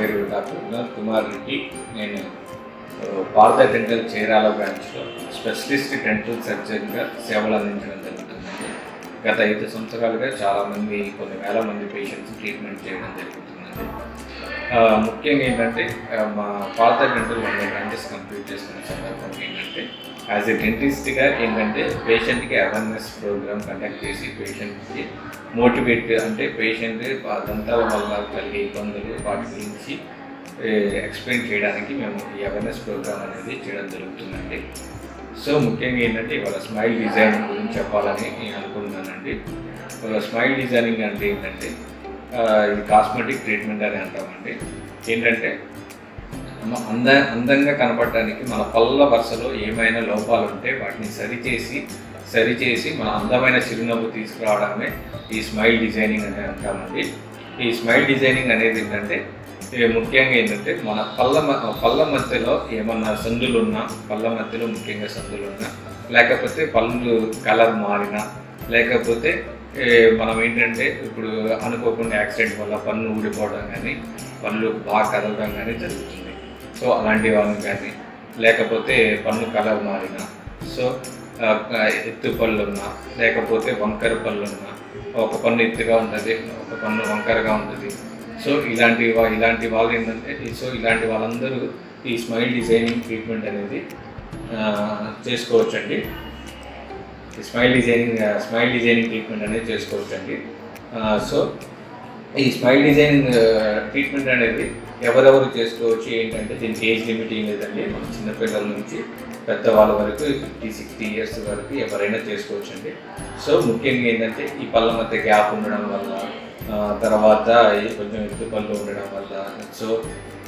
పేరు డాక్టర్ వినోద్ కుమార్ రెడ్డి. నేను పార్థ డెంటల్ చీరాల బ్రాంచ్లో స్పెషలిస్ట్ డెంటల్ సర్జన్గా సేవలు అందించడం జరుగుతుందండి గత ఐదు సంవత్సరాలుగా చాలామంది కొన్ని వేల మంది పేషెంట్స్ ట్రీట్మెంట్ చేయడం జరుగుతుందండి ముఖ్యంగా ఏంటంటే మా పాత డెంటల్ వన్ బ్రాంచెస్ కంప్లీట్ చేసుకున్న సందర్భం ఏంటంటే యాజ్ ఎ డెంటిస్ట్గా ఏంటంటే పేషెంట్కి అవేర్నెస్ ప్రోగ్రామ్ కండక్ట్ చేసి పేషెంట్కి మోటివేట్ అంటే పేషెంట్ దంతాల వల్ల కలిగే ఇబ్బందులు వాటి గురించి ఎక్స్ప్లెయిన్ చేయడానికి మేము ఈ అవేర్నెస్ ప్రోగ్రామ్ అనేది చేయడం జరుగుతుందండి. సో ముఖ్యంగా ఏంటంటే ఇవాళ స్మైల్ డిజైన్ గురించి చెప్పాలని నేను అనుకుంటున్నానండి. స్మైల్ డిజైనింగ్ అంటే ఏంటంటే ఇది కాస్మెటిక్ ట్రీట్మెంట్ అని అంటామండి. ఏంటంటే అంద అందంగా కనపడటానికి మన పళ్ళ వరుసలో ఏమైనా లోపాలు ఉంటే వాటిని సరిచేసి సరిచేసి మన అందమైన చిరునవ్వు తీసుకురావడమే ఈ స్మైల్ డిజైనింగ్ అని అంటామండి. ఈ స్మైల్ డిజైనింగ్ అనేది ఏంటంటే ముఖ్యంగా ఏంటంటే మన పళ్ళ మ- పళ్ళ మధ్యలో ఏమన్నా సందులు ఉన్నా పళ్ళ మధ్యలో ముఖ్యంగా సందులు ఉన్నా లేకపోతే పళ్ళు కలర్ మారినా లేకపోతే మనం ఏంటంటే ఇప్పుడు అనుకోకుండా యాక్సిడెంట్ వల్ల పన్ను ఊడిపోవడం కానీ పళ్ళు బాగా కదలడం కానీ జరుగుతుంది. సో అలాంటి వాళ్ళని కానీ లేకపోతే పన్ను కలర్ మారిన సో ఎత్తు పళ్ళు ఉన్నా లేకపోతే వంకర పళ్ళు ఉన్నా ఒక పన్ను ఎత్తుగా ఉంటుంది ఒక పన్ను వంకరగా ఉంటుంది. సో ఇలాంటి వా- ఇలాంటి వాళ్ళు ఏంటంటే సో ఇలాంటి వాళ్ళందరూ ఈ స్మైల్ డిజైనింగ్ ట్రీట్మెంట్ అనేది చేసుకోవచ్చండి. Smile designing smile designing treatment అనేది చేసుకోవచ్చండి. సో ఈ స్మైల్ డిజైన్ ట్రీట్మెంట్ అనేది ఎవరెవరు చేసుకోవచ్చు ఏంటంటే దీనికి ఏజ్ లిమిట్ ఏం లేదండి. మన చిన్నపిల్లల నుంచి పెద్దవాళ్ళ వరకు ఫిఫ్టీ సిక్స్టీ ఇయర్స్ వరకు ఎవరైనా చేసుకోవచ్చండి. సో ముఖ్యంగా ఏంటంటే ఈ పళ్ళ మధ్య గ్యాప్ ఉండడం వల్ల తర్వాత కొంచెం ఎత్తు పళ్ళు ఉండడం వల్ల సో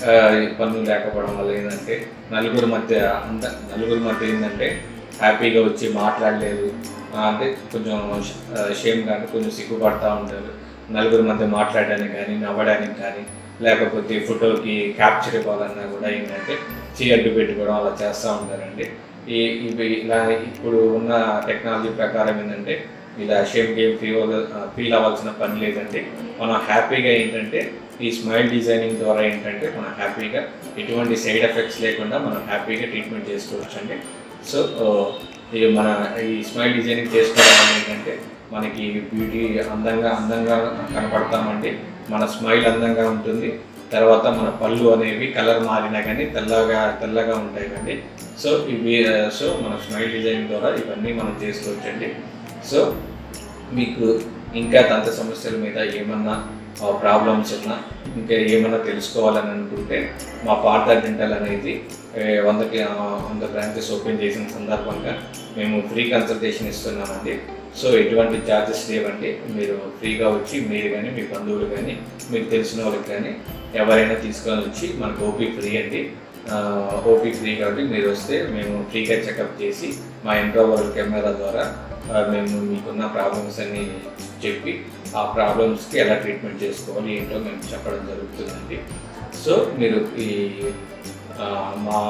పనులు పన్ను లేకపోవడం వల్ల ఏంటంటే నలుగురు మధ్య అంత నలుగురి మధ్య ఏంటంటే హ్యాపీగా వచ్చి మాట్లాడలేదు అంటే కొంచెం షేమ్ కానీ కొంచెం సిగ్గుపడతా ఉంటారు. నలుగురి మధ్య మాట్లాడడానికి కానీ నవ్వడానికి కానీ లేకపోతే ఫోటోకి క్యాప్చర్ ఇవ్వాలన్నా కూడా ఏంటంటే చీరలు పెట్టుకోవడం అలా చేస్తూ ఉంటారండి. ఈ ఇవి ఇలా ఇప్పుడు ఉన్న టెక్నాలజీ ప్రకారం ఏంటంటే ఇలా షేమ్ గేమ్ ఫీల్ ఫీల్ అవ్వాల్సిన పని లేదండి. మనం హ్యాపీగా ఏంటంటే ఈ స్మైల్ డిజైనింగ్ ద్వారా ఏంటంటే మనం హ్యాపీగా ఎటువంటి సైడ్ ఎఫెక్ట్స్ లేకుండా మనం హ్యాపీగా ట్రీట్మెంట్ చేసుకోవచ్చు అండి సో ఈ మన ఈ స్మైల్ డిజైనింగ్ చేసుకోవడం ఏంటంటే మనకి బ్యూటీ అందంగా అందంగా కనపడతామండి. మన స్మైల్ అందంగా ఉంటుంది. తర్వాత మన పళ్ళు అనేవి కలర్ మారినా కానీ తెల్లగా తెల్లగా ఉంటాయి కండి సో ఇవి సో మన స్మైల్ డిజైన్ ద్వారా ఇవన్నీ మనం చేసుకోవచ్చండి. సో మీకు ఇంకా దంత సమస్యల మీద ఏమన్నా ప్రాబ్లమ్స్ ఉన్నా ఇంకా ఏమన్నా తెలుసుకోవాలని అనుకుంటే మా పార్థ డెంటల్ అనేది వందకి వంద బ్రాంచెస్ ఓపెన్ చేసిన సందర్భంగా మేము ఫ్రీ కన్సల్టేషన్ ఇస్తున్నామండి. సో ఎటువంటి ఛార్జెస్ లేవండి. మీరు ఫ్రీగా వచ్చి మీరు కానీ మీ బంధువులు కానీ మీకు తెలిసిన వాళ్ళకి కానీ ఎవరైనా తీసుకొని వచ్చి మనకు ఓపీ ఫ్రీ అండి. ఓపీ ఫ్రీ కాబట్టి మీరు వస్తే మేము ఫ్రీగా చెకప్ చేసి మా ఇంట్రోవర్ కెమెరా ద్వారా మేము మీకున్న ప్రాబ్లమ్స్ అన్ని చెప్పి ఆ ప్రాబ్లమ్స్కి ఎలా ట్రీట్మెంట్ చేసుకోవాలి ఏంటో మేము చెప్పడం జరుగుతుందండి. సో మీరు ఈ మా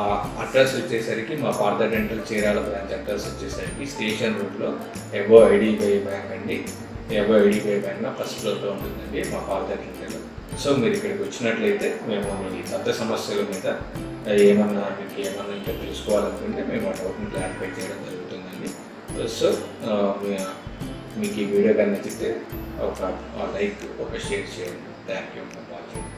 అడ్రస్ వచ్చేసరికి మా Partha dental Chirala branch address వచ్చేసరికి స్టేషన్ రోడ్లో ఎబో ఐడిబిఐ బ్యాంక్ అండి. ఎబో ఐడిబిఐ అయినా ఫస్ట్ ఫ్లోర్లో ఉంటుందండి మా పార్థ సో మీరు ఇక్కడికి వచ్చినట్లయితే మేము మీ పెద్ద సమస్యల మీద ఏమన్నా మీకు ఏమన్నా ఇంకా తెలుసుకోవాలనుకుంటే మేము ఆ డౌట్ని క్లారిఫై చేయడం జరుగుతుందండి. సో మీ- మీకు ఈ వీడియో కానీ నచ్చితే ఒక లైక్ ఒక షేర్ చేయండి. Thank you for watching